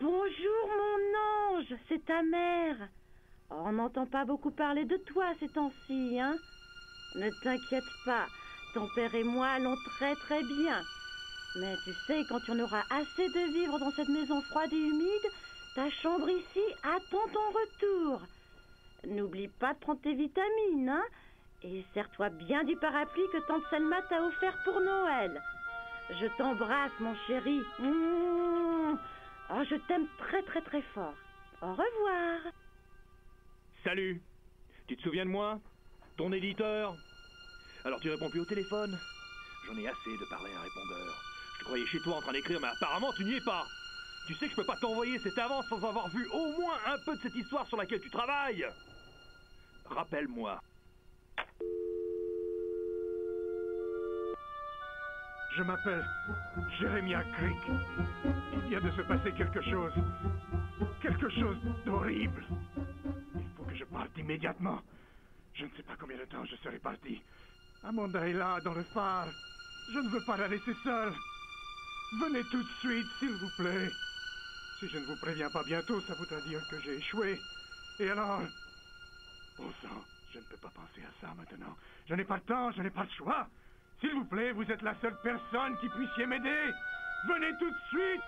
Bonjour mon ange, c'est ta mère. Oh, on n'entend pas beaucoup parler de toi ces temps-ci, hein Ne t'inquiète pas, ton père et moi allons très très bien. Mais tu sais, quand tu en auras assez de vivre dans cette maison froide et humide, ta chambre ici attend ton retour. N'oublie pas de prendre tes vitamines, hein Et serre-toi bien du parapluie que tante Selma t'a offert pour Noël. Je t'embrasse, mon chéri. Oh, je t'aime très très très fort. Au revoir. Salut Tu te souviens de moi? Ton éditeur? Alors tu réponds plus au téléphone? J'en ai assez de parler à un répondeur. Je te croyais chez toi en train d'écrire, mais apparemment tu n'y es pas. Tu sais que je peux pas t'envoyer cette avance sans avoir vu au moins un peu de cette histoire sur laquelle tu travailles. Rappelle-moi. Je m'appelle Jérémia Crick. Il vient de se passer quelque chose. Quelque chose d'horrible. Il faut que je parte immédiatement. Je ne sais pas combien de temps je serai parti. Amanda est là, dans le phare. Je ne veux pas la laisser seule. Venez tout de suite, s'il vous plaît. Si je ne vous préviens pas bientôt, ça voudra dire que j'ai échoué. Et alors? Bon sang, je ne peux pas penser à ça maintenant. Je n'ai pas le temps, je n'ai pas le choix. S'il vous plaît, vous êtes la seule personne qui puissiez m'aider. Venez tout de suite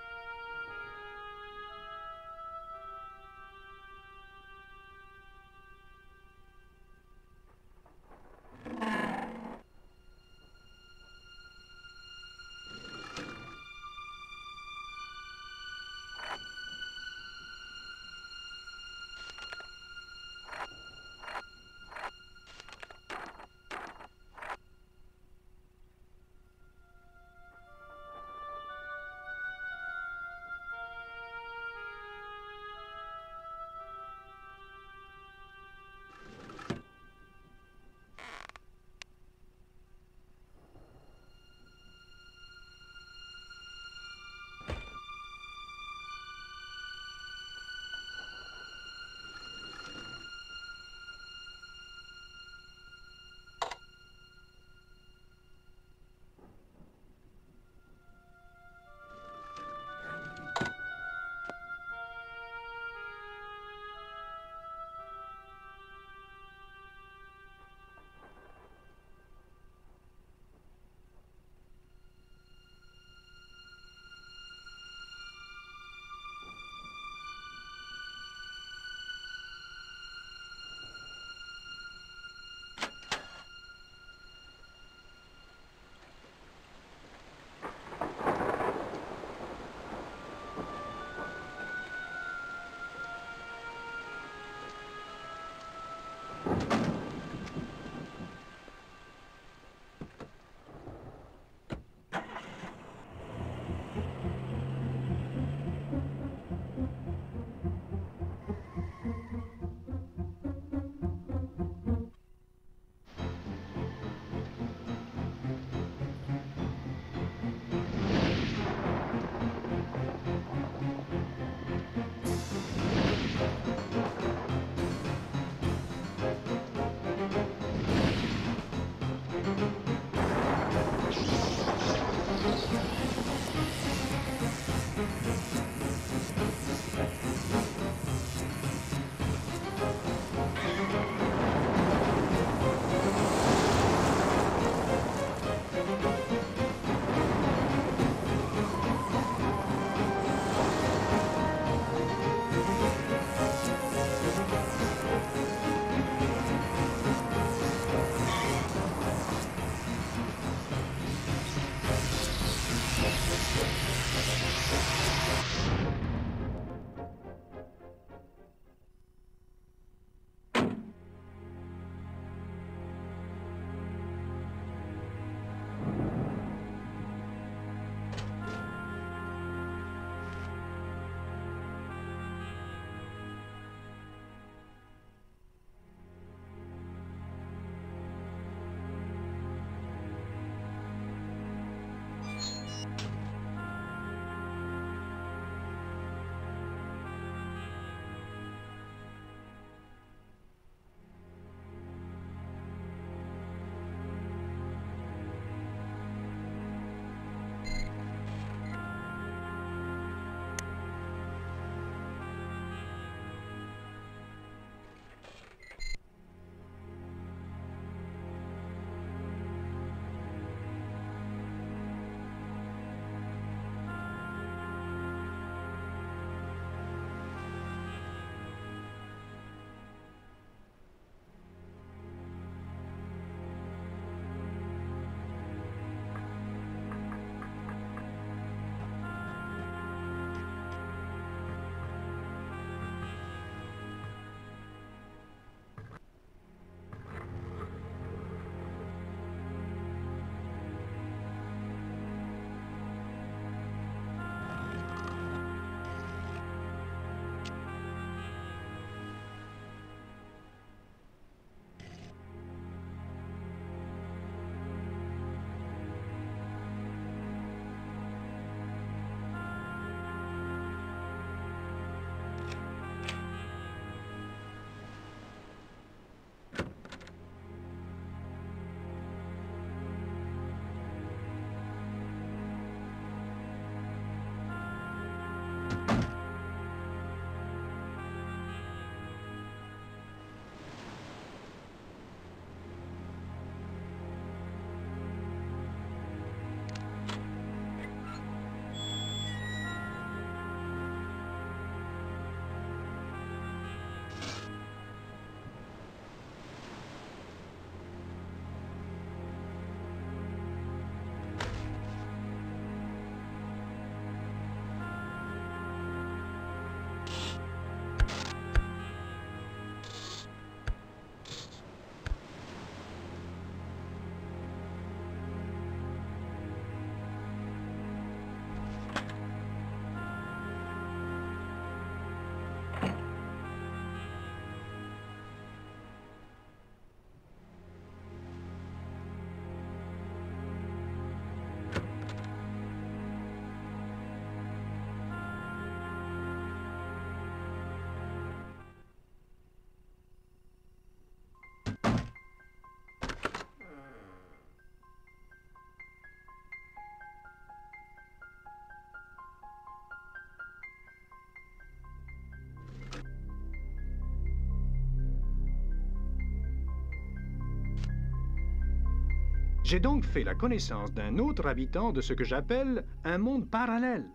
J'ai donc fait la connaissance d'un autre habitant de ce que j'appelle un monde parallèle.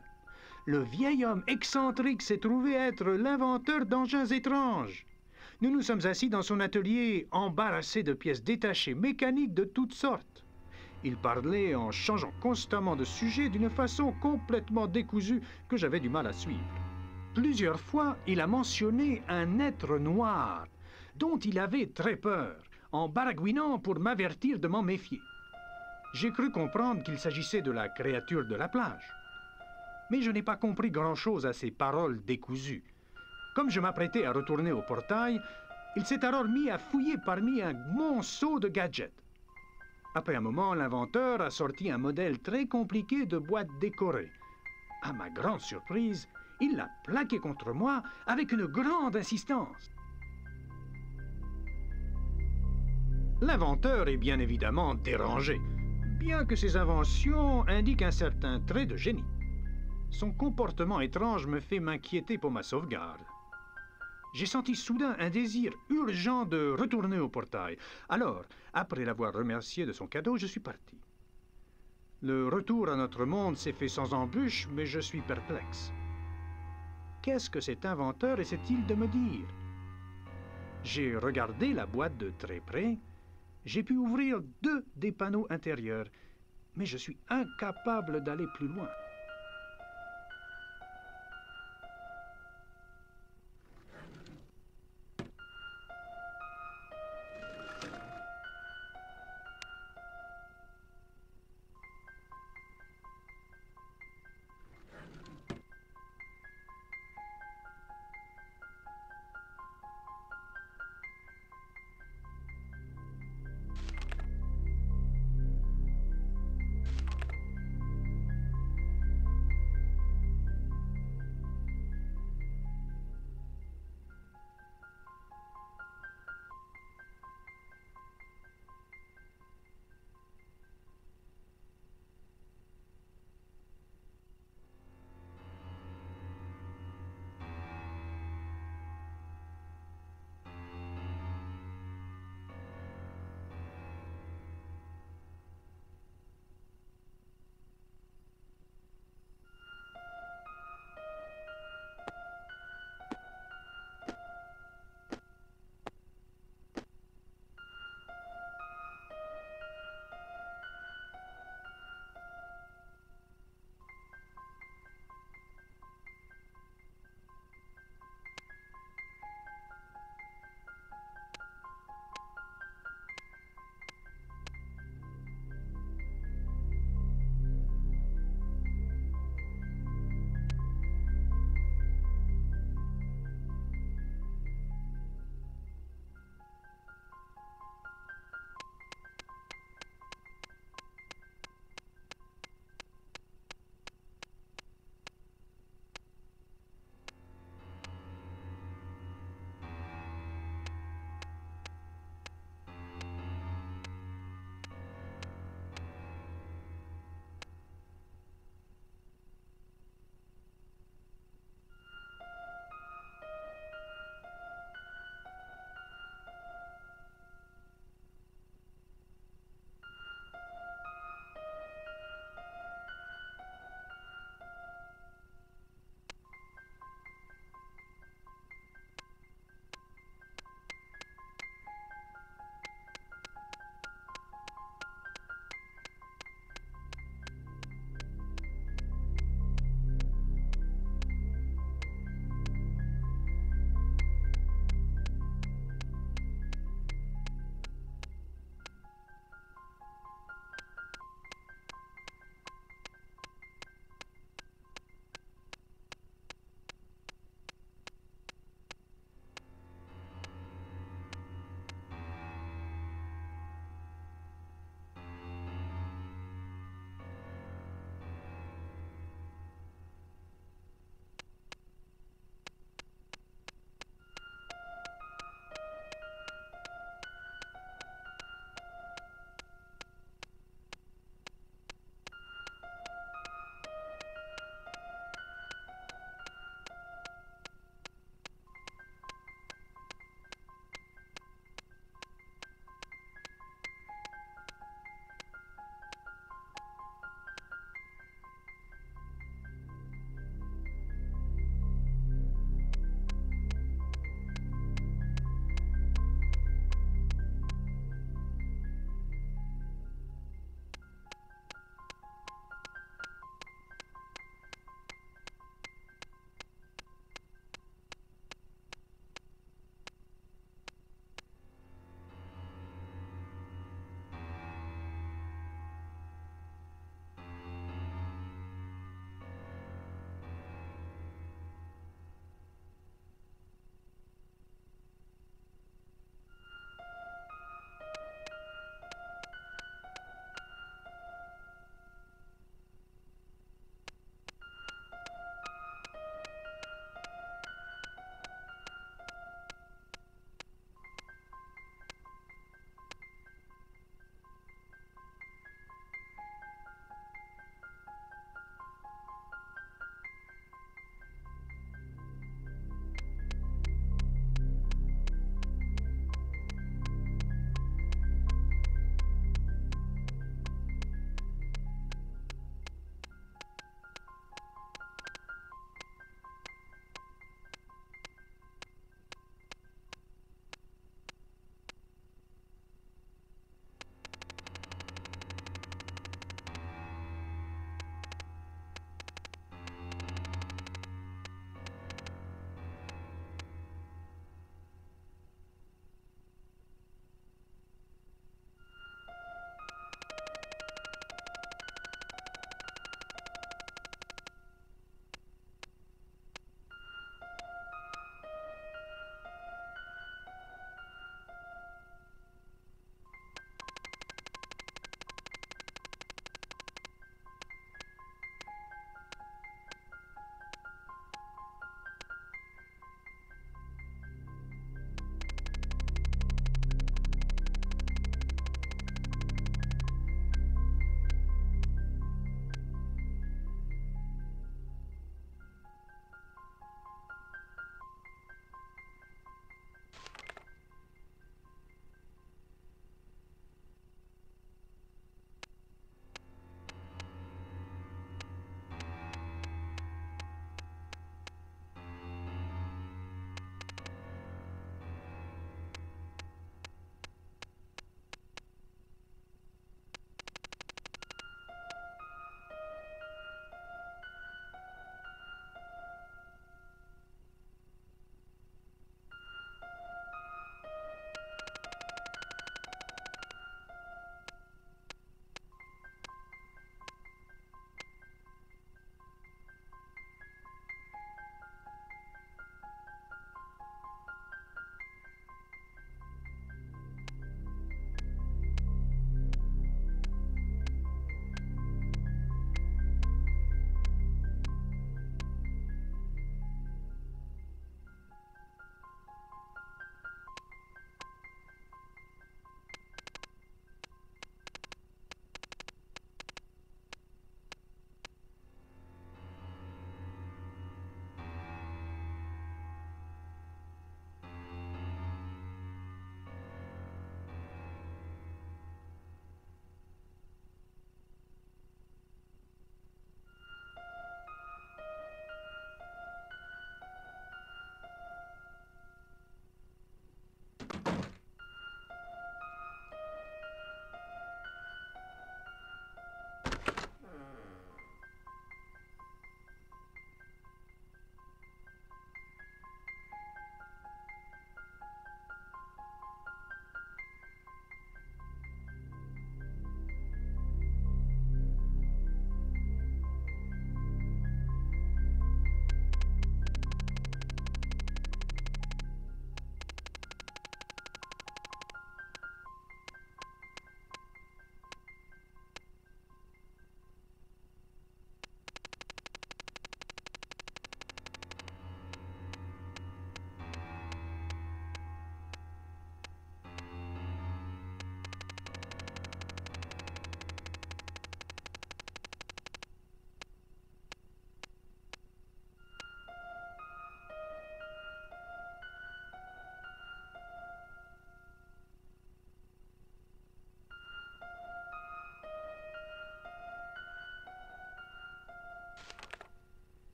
Le vieil homme excentrique s'est trouvé être l'inventeur d'engins étranges. Nous nous sommes assis dans son atelier, embarrassé de pièces détachées mécaniques de toutes sortes. Il parlait en changeant constamment de sujet d'une façon complètement décousue que j'avais du mal à suivre. Plusieurs fois, il a mentionné un être noir dont il avait très peur, en baragouinant pour m'avertir de m'en méfier. J'ai cru comprendre qu'il s'agissait de la créature de la plage. Mais je n'ai pas compris grand-chose à ces paroles décousues. Comme je m'apprêtais à retourner au portail, il s'est alors mis à fouiller parmi un monceau de gadgets. Après un moment, l'inventeur a sorti un modèle très compliqué de boîte décorée. À ma grande surprise, il l'a plaqué contre moi avec une grande insistance. L'inventeur est bien évidemment dérangé, bien que ses inventions indiquent un certain trait de génie. Son comportement étrange me fait m'inquiéter pour ma sauvegarde. J'ai senti soudain un désir urgent de retourner au portail. Alors, après l'avoir remercié de son cadeau, je suis parti. Le retour à notre monde s'est fait sans embûche, mais je suis perplexe. Qu'est-ce que cet inventeur essaie-t-il de me dire? J'ai regardé la boîte de très près. J'ai pu ouvrir deux des panneaux intérieurs, mais je suis incapable d'aller plus loin.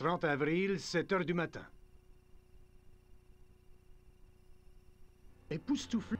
30 avril, 7 heures du matin. Époustouflé.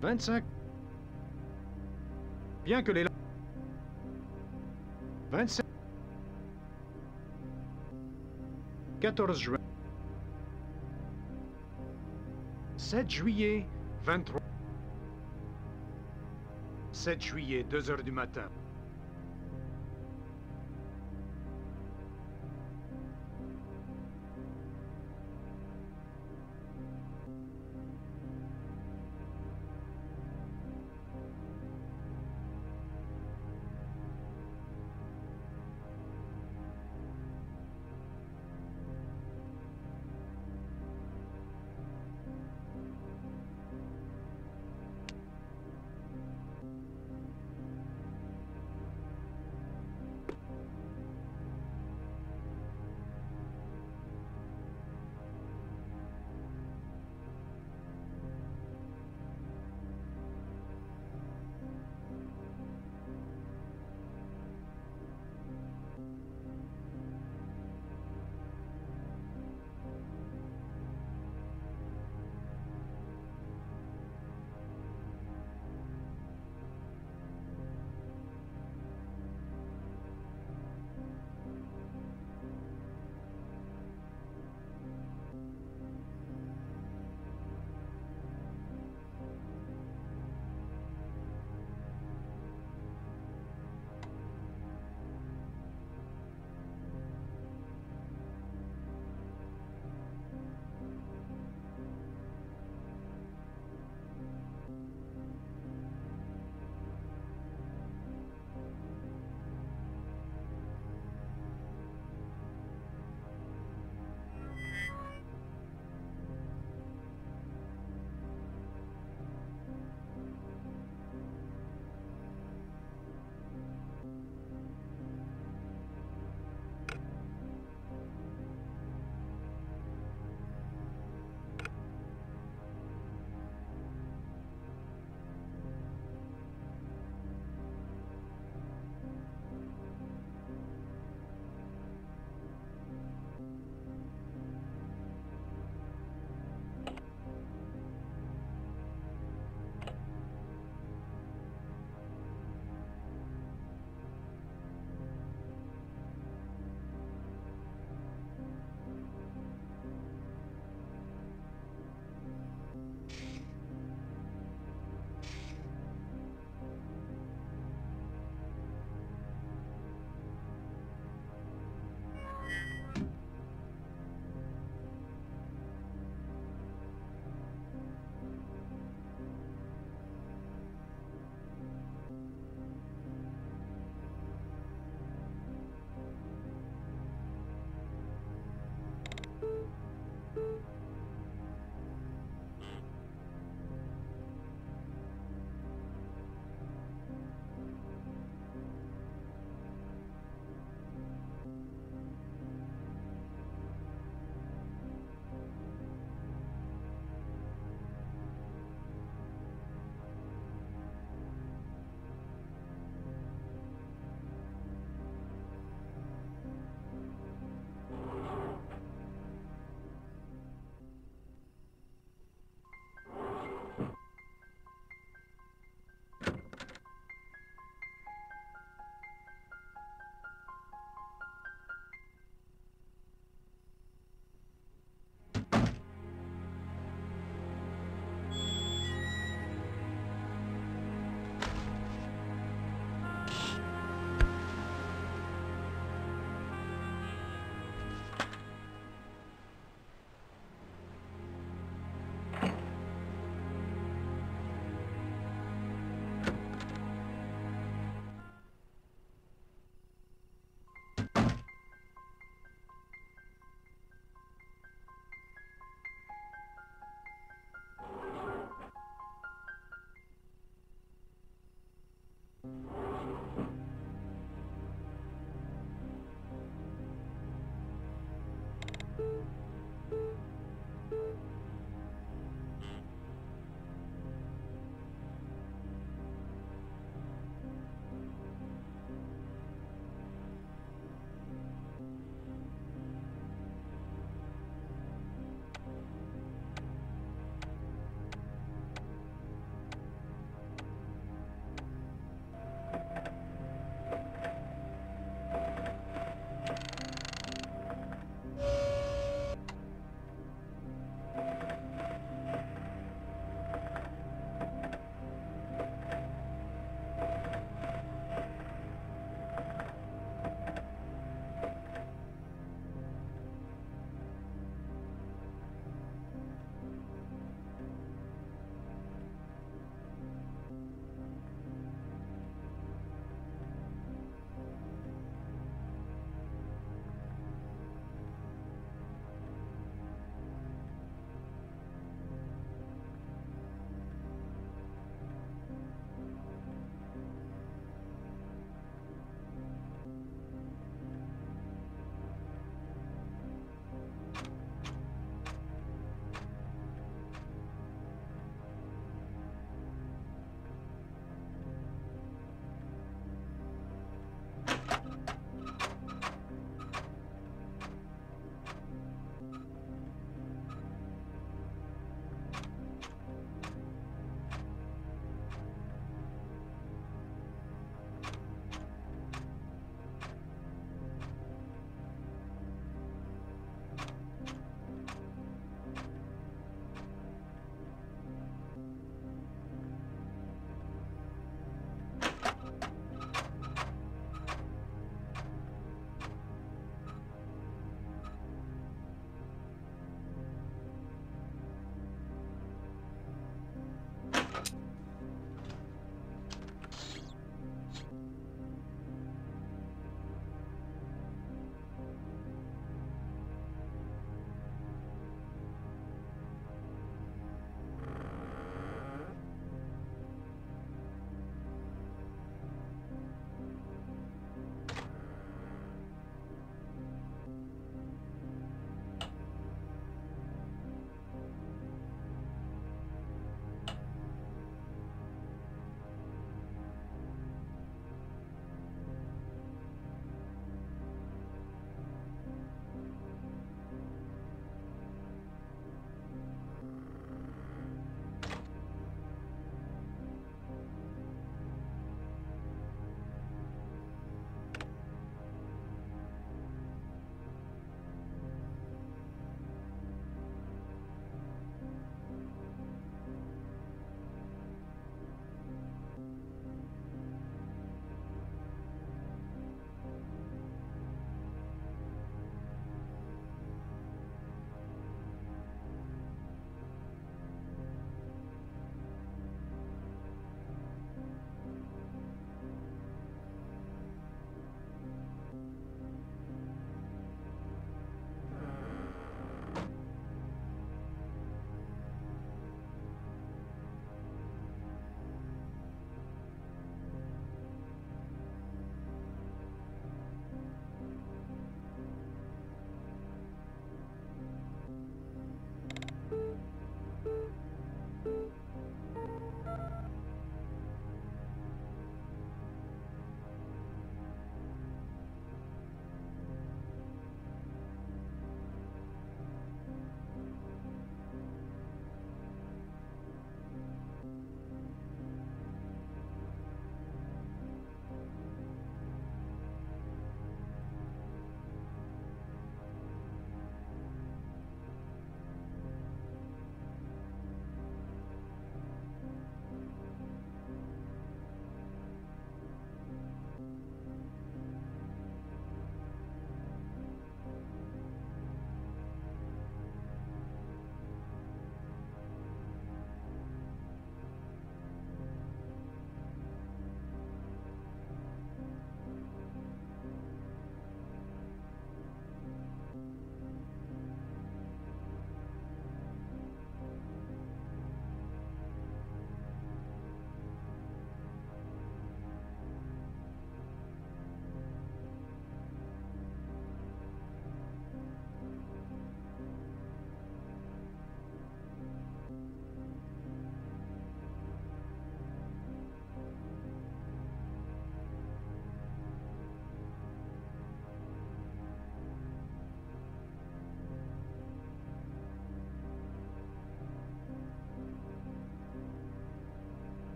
25. Bien que les... 27. 14 juin. 7 juillet, 23. 7 juillet, 2 heures du matin.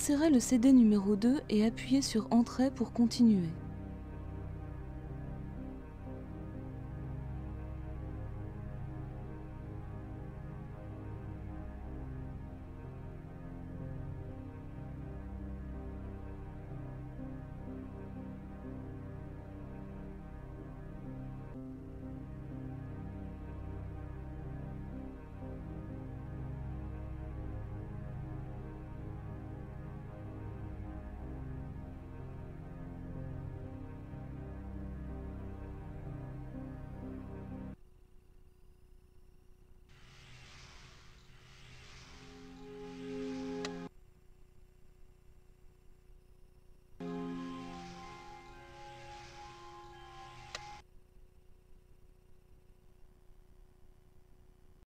Insérez le CD numéro 2 et appuyez sur Entrée pour continuer.